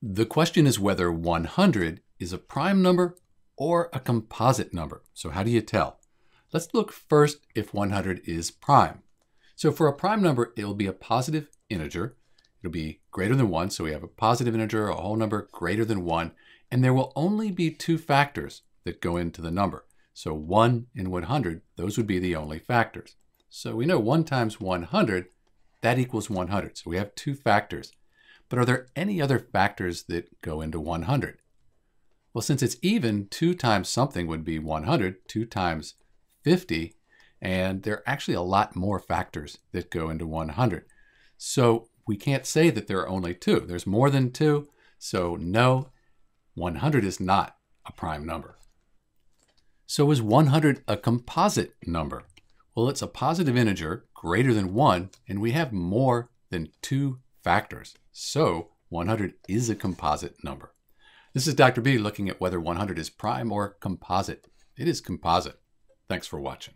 The question is whether 100 is a prime number or a composite number. So how do you tell? Let's look first if 100 is prime. So for a prime number, it'll be a positive integer. It'll be greater than 1, so we have a positive integer, a whole number greater than 1, and there will only be two factors that go into the number. So 1 and 100, those would be the only factors. So we know 1 times 100, that equals 100. So we have two factors. But are there any other factors that go into 100? Well, since it's even, 2 times something would be 100, 2 times 50, and there are actually a lot more factors that go into 100. So we can't say that there are only two. There's more than two, so no, 100 is not a prime number. So is 100 a composite number? Well, it's a positive integer greater than 1, and we have more than two factors. So 100 is a composite number. This is Dr. B looking at whether 100 is prime or composite. It is composite. Thanks for watching.